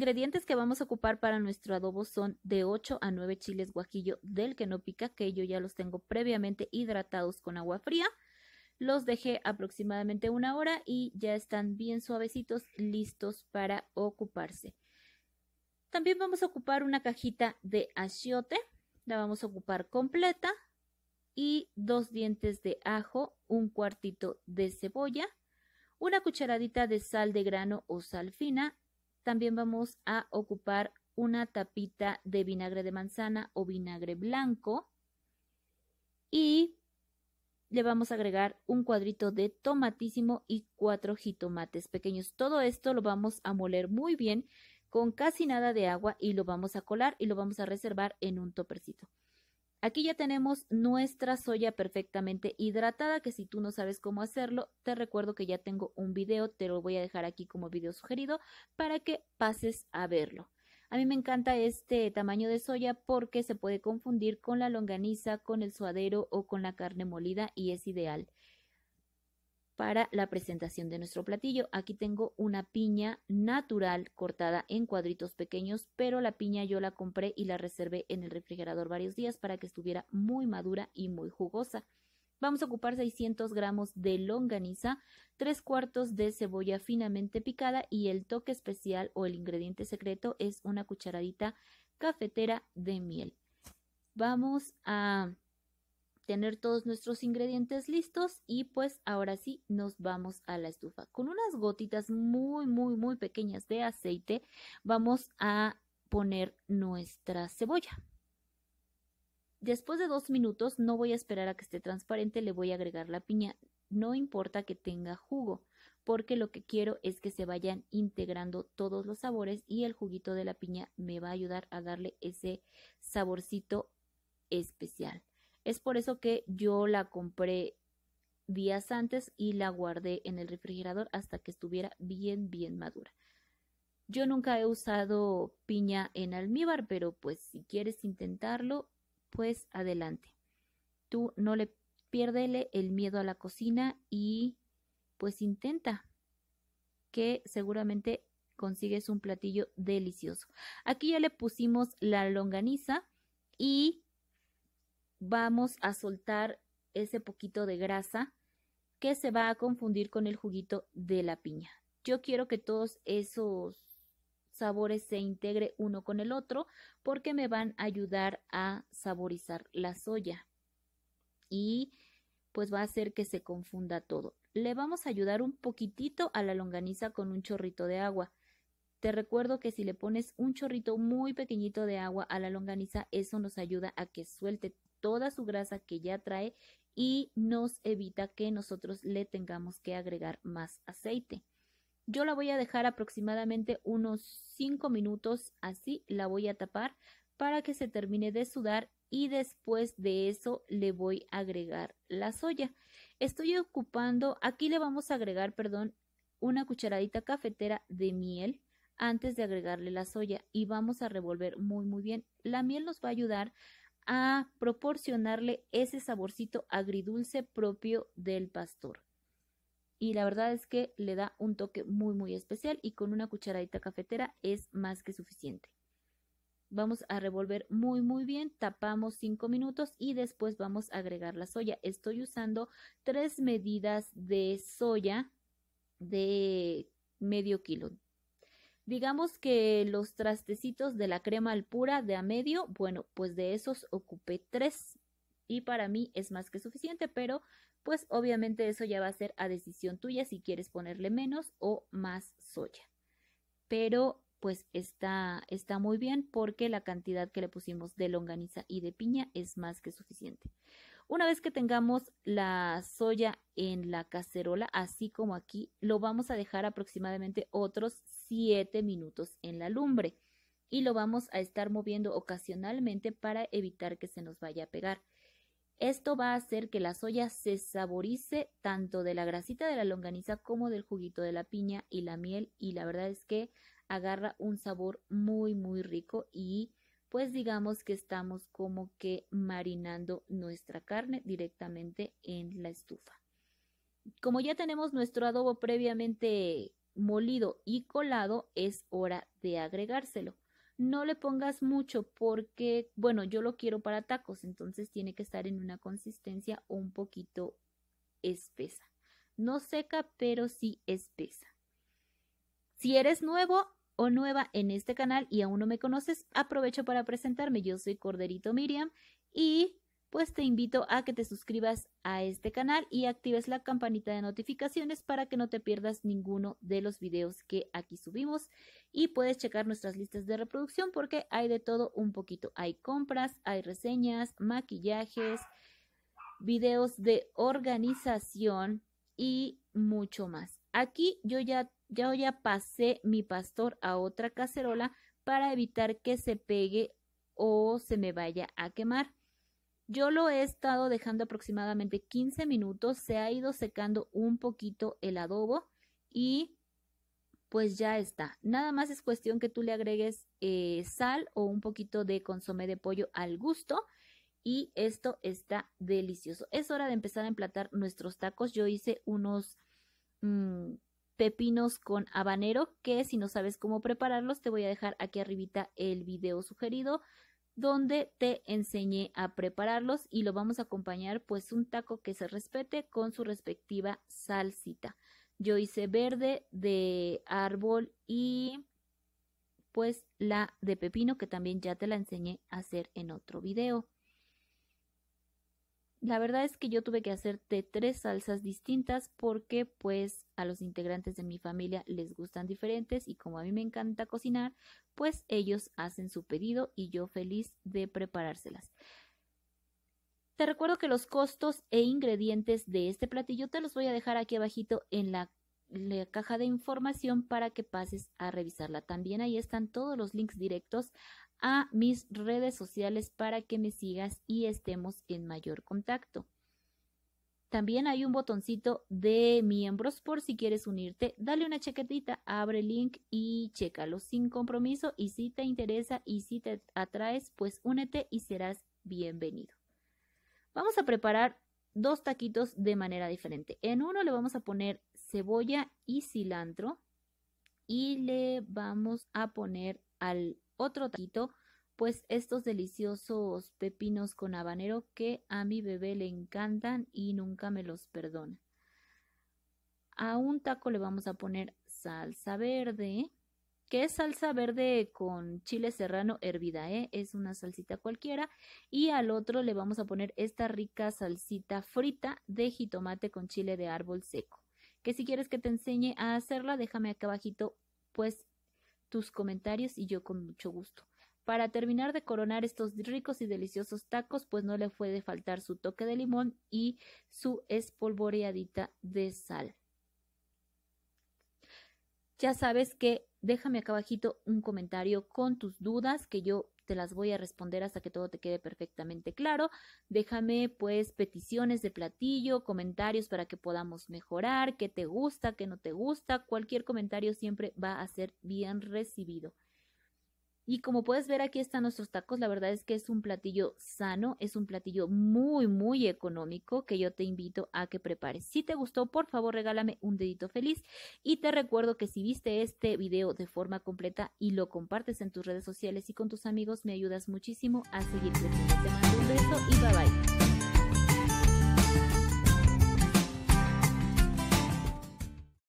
ingredientes que vamos a ocupar para nuestro adobo son de 8 a 9 chiles guajillo del que no pica, que yo ya los tengo previamente hidratados con agua fría. Los dejé aproximadamente una hora y ya están bien suavecitos, listos para ocuparse. También vamos a ocupar una cajita de achiote, la vamos a ocupar completa y dos dientes de ajo, un cuartito de cebolla, una cucharadita de sal de grano o sal fina. También vamos a ocupar una tapita de vinagre de manzana o vinagre blanco y le vamos a agregar un cuadrito de tomatísimo y cuatro jitomates pequeños. Todo esto lo vamos a moler muy bien con casi nada de agua y lo vamos a colar y lo vamos a reservar en un topercito. Aquí ya tenemos nuestra soya perfectamente hidratada, que si tú no sabes cómo hacerlo, te recuerdo que ya tengo un video, te lo voy a dejar aquí como video sugerido para que pases a verlo. A mí me encanta este tamaño de soya porque se puede confundir con la longaniza, con el suadero o con la carne molida y es ideal para la presentación de nuestro platillo. Aquí tengo una piña natural cortada en cuadritos pequeños, pero la piña yo la compré y la reservé en el refrigerador varios días para que estuviera muy madura y muy jugosa. Vamos a ocupar 600 gramos de longaniza, 3 cuartos de cebolla finamente picada y el toque especial o el ingrediente secreto es una cucharadita cafetera de miel. Vamos a tener todos nuestros ingredientes listos y pues ahora sí nos vamos a la estufa. Con unas gotitas muy muy muy pequeñas de aceite vamos a poner nuestra cebolla. Después de dos minutos, no voy a esperar a que esté transparente, le voy a agregar la piña. No importa que tenga jugo, porque lo que quiero es que se vayan integrando todos los sabores y el juguito de la piña me va a ayudar a darle ese saborcito especial. Es por eso que yo la compré días antes y la guardé en el refrigerador hasta que estuviera bien, bien madura. Yo nunca he usado piña en almíbar, pero pues si quieres intentarlo, pues adelante. Tú no le pierdele el miedo a la cocina y pues intenta que seguramente consigues un platillo delicioso. Aquí ya le pusimos la longaniza y vamos a soltar ese poquito de grasa que se va a confundir con el juguito de la piña. Yo quiero que todos esos sabores se integre uno con el otro porque me van a ayudar a saborizar la soya y pues va a hacer que se confunda todo. Le vamos a ayudar un poquitito a la longaniza con un chorrito de agua. Te recuerdo que si le pones un chorrito muy pequeñito de agua a la longaniza, eso nos ayuda a que suelte toda su grasa que ya trae y nos evita que nosotros le tengamos que agregar más aceite. Yo la voy a dejar aproximadamente unos 5 minutos así, la voy a tapar para que se termine de sudar y después de eso le voy a agregar la soya. Estoy ocupando, aquí le vamos a agregar, perdón, una cucharadita cafetera de miel antes de agregarle la soya y vamos a revolver muy muy bien. La miel nos va a ayudar a proporcionarle ese saborcito agridulce propio del pastor y la verdad es que le da un toque muy muy especial y con una cucharadita cafetera es más que suficiente. Vamos a revolver muy muy bien, tapamos 5 minutos y después vamos a agregar la soya. Estoy usando tres medidas de soya de medio kilo. Digamos que los trastecitos de la crema al pura de a medio, bueno, pues de esos ocupé tres y para mí es más que suficiente, pero pues obviamente eso ya va a ser a decisión tuya si quieres ponerle menos o más soya. Pero pues está, está muy bien porque la cantidad que le pusimos de longaniza y de piña es más que suficiente. Una vez que tengamos la soya en la cacerola, así como aquí, lo vamos a dejar aproximadamente otros 7 minutos en la lumbre y lo vamos a estar moviendo ocasionalmente para evitar que se nos vaya a pegar. Esto va a hacer que la soya se saborice tanto de la grasita de la longaniza como del juguito de la piña y la miel y la verdad es que agarra un sabor muy muy rico y pues digamos que estamos como que marinando nuestra carne directamente en la estufa. Como ya tenemos nuestro adobo previamente molido y colado, es hora de agregárselo. No le pongas mucho porque, bueno, yo lo quiero para tacos, entonces tiene que estar en una consistencia un poquito espesa. No seca, pero sí espesa. Si eres nuevo o nueva en este canal y aún no me conoces, aprovecho para presentarme. Yo soy Corderito Miriam y pues te invito a que te suscribas a este canal y actives la campanita de notificaciones para que no te pierdas ninguno de los videos que aquí subimos y puedes checar nuestras listas de reproducción porque hay de todo un poquito. Hay compras, hay reseñas, maquillajes, videos de organización y mucho más. Aquí yo ya, yo ya pasé mi pastor a otra cacerola para evitar que se pegue o se me vaya a quemar. Yo lo he estado dejando aproximadamente 15 minutos, se ha ido secando un poquito el adobo y pues ya está. Nada más es cuestión que tú le agregues eh, sal o un poquito de consomé de pollo al gusto y esto está delicioso. Es hora de empezar a emplatar nuestros tacos. Yo hice unos mm, pepinos con habanero que si no sabes cómo prepararlos te voy a dejar aquí arribita el video sugerido donde te enseñé a prepararlos y lo vamos a acompañar pues un taco que se respete con su respectiva salsita. Yo hice verde de árbol y pues la de pepino que también ya te la enseñé a hacer en otro video. La verdad es que yo tuve que hacerte tres salsas distintas porque pues a los integrantes de mi familia les gustan diferentes y como a mí me encanta cocinar, pues ellos hacen su pedido y yo feliz de preparárselas. Te recuerdo que los costos e ingredientes de este platillo te los voy a dejar aquí abajito en la, la caja de información para que pases a revisarla. También ahí están todos los links directos a mis redes sociales para que me sigas y estemos en mayor contacto. También hay un botoncito de miembros por si quieres unirte. Dale una chequetita, abre el link y chécalo sin compromiso. Y si te interesa y si te atraes, pues únete y serás bienvenido. Vamos a preparar dos taquitos de manera diferente. En uno le vamos a poner cebolla y cilantro y le vamos a poner al otro taquito, pues estos deliciosos pepinos con habanero que a mi bebé le encantan y nunca me los perdona. A un taco le vamos a poner salsa verde, que es salsa verde con chile serrano hervida, ¿eh? es una salsita cualquiera. Y al otro le vamos a poner esta rica salsita frita de jitomate con chile de árbol seco. Que si quieres que te enseñe a hacerla, déjame acá abajito pues tus comentarios y yo con mucho gusto. Para terminar de coronar estos ricos y deliciosos tacos, pues no le puede faltar su toque de limón y su espolvoreadita de sal. Ya sabes que déjame acá abajito un comentario con tus dudas que yo te las voy a responder hasta que todo te quede perfectamente claro. Déjame pues peticiones de platillo, comentarios para que podamos mejorar, qué te gusta, qué no te gusta. Cualquier comentario siempre va a ser bien recibido. Y como puedes ver aquí están nuestros tacos, la verdad es que es un platillo sano, es un platillo muy muy económico que yo te invito a que prepares. Si te gustó, por favor regálame un dedito feliz y te recuerdo que si viste este video de forma completa y lo compartes en tus redes sociales y con tus amigos, me ayudas muchísimo a seguir creciendo. Te mando un beso y